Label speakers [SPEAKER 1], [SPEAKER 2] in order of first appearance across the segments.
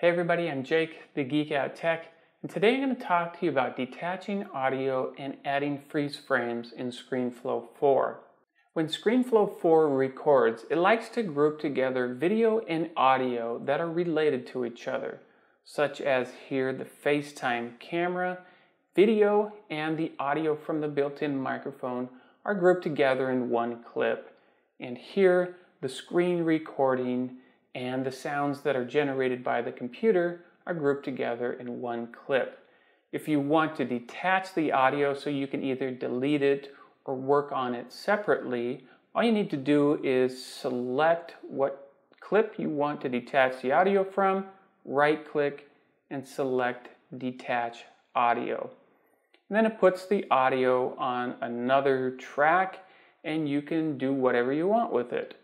[SPEAKER 1] Hey everybody, I'm Jake, the Geek Out Tech, and today I'm going to talk to you about detaching audio and adding freeze frames in ScreenFlow 4. When ScreenFlow 4 records, it likes to group together video and audio that are related to each other, such as here the FaceTime camera, video, and the audio from the built-in microphone are grouped together in one clip. And here the screen recording and the sounds that are generated by the computer are grouped together in one clip. If you want to detach the audio so you can either delete it or work on it separately, all you need to do is select what clip you want to detach the audio from, right click and select detach audio. And then it puts the audio on another track and you can do whatever you want with it.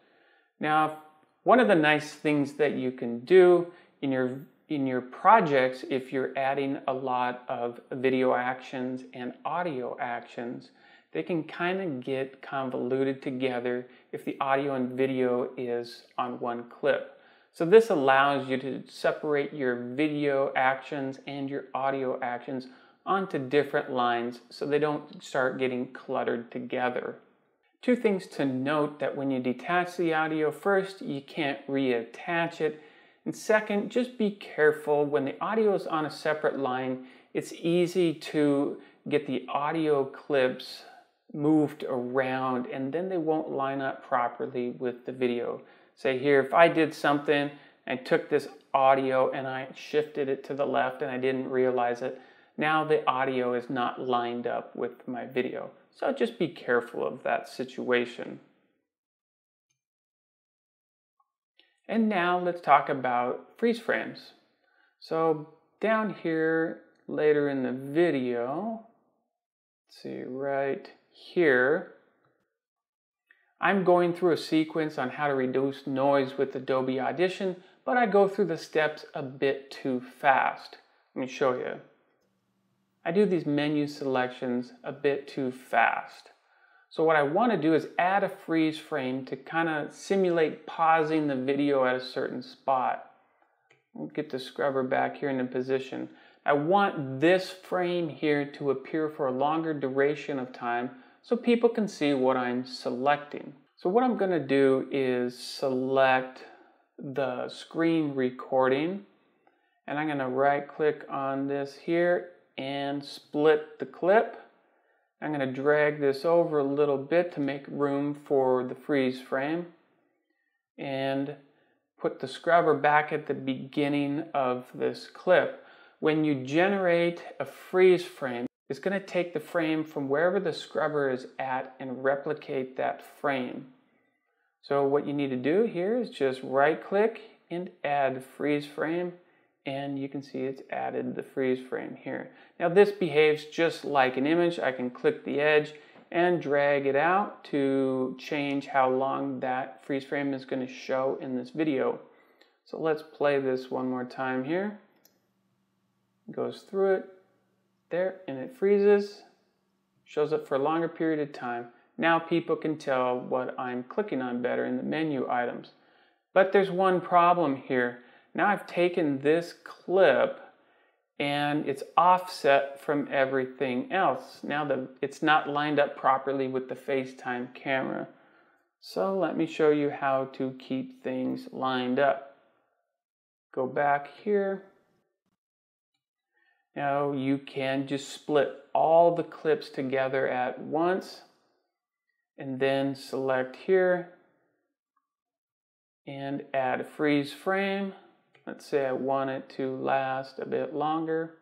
[SPEAKER 1] Now, one of the nice things that you can do in your in your projects if you're adding a lot of video actions and audio actions, they can kind of get convoluted together if the audio and video is on one clip. So this allows you to separate your video actions and your audio actions onto different lines so they don't start getting cluttered together. Two things to note that when you detach the audio, first, you can't reattach it. And second, just be careful when the audio is on a separate line, it's easy to get the audio clips moved around and then they won't line up properly with the video. Say here, if I did something, I took this audio and I shifted it to the left and I didn't realize it, now the audio is not lined up with my video. So just be careful of that situation. And now let's talk about freeze frames. So down here later in the video, let's see right here, I'm going through a sequence on how to reduce noise with Adobe Audition, but I go through the steps a bit too fast. Let me show you. I do these menu selections a bit too fast. So what I want to do is add a freeze frame to kind of simulate pausing the video at a certain spot. We'll get the scrubber back here into position. I want this frame here to appear for a longer duration of time so people can see what I'm selecting. So what I'm going to do is select the screen recording and I'm going to right click on this here and split the clip. I'm going to drag this over a little bit to make room for the freeze frame and put the scrubber back at the beginning of this clip. When you generate a freeze frame, it's going to take the frame from wherever the scrubber is at and replicate that frame. So what you need to do here is just right click and add freeze frame and you can see it's added the freeze frame here. Now this behaves just like an image. I can click the edge and drag it out to change how long that freeze frame is going to show in this video. So let's play this one more time here. Goes through it there and it freezes, shows up for a longer period of time. Now people can tell what I'm clicking on better in the menu items. But there's one problem here. Now I've taken this clip and it's offset from everything else. Now the, it's not lined up properly with the FaceTime camera. So let me show you how to keep things lined up. Go back here. Now you can just split all the clips together at once and then select here and add a freeze frame. Let's say I want it to last a bit longer.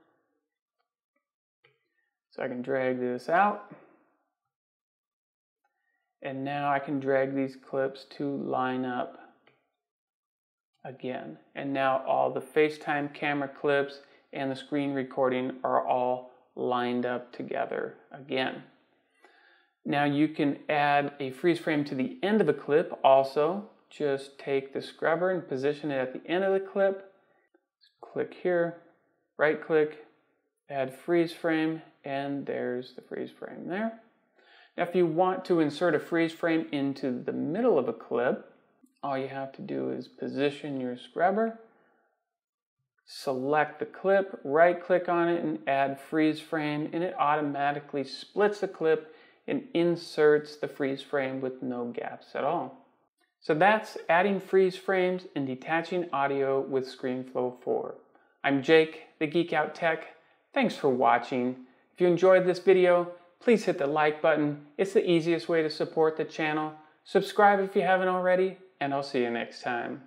[SPEAKER 1] So I can drag this out. And now I can drag these clips to line up again. And now all the FaceTime camera clips and the screen recording are all lined up together again. Now you can add a freeze frame to the end of a clip also just take the scrubber and position it at the end of the clip. Click here, right click, add freeze frame, and there's the freeze frame there. Now if you want to insert a freeze frame into the middle of a clip, all you have to do is position your scrubber, select the clip, right click on it and add freeze frame and it automatically splits the clip and inserts the freeze frame with no gaps at all. So that's adding freeze frames and detaching audio with ScreenFlow 4. I'm Jake, the Geek Out Tech. Thanks for watching. If you enjoyed this video, please hit the like button. It's the easiest way to support the channel. Subscribe if you haven't already, and I'll see you next time.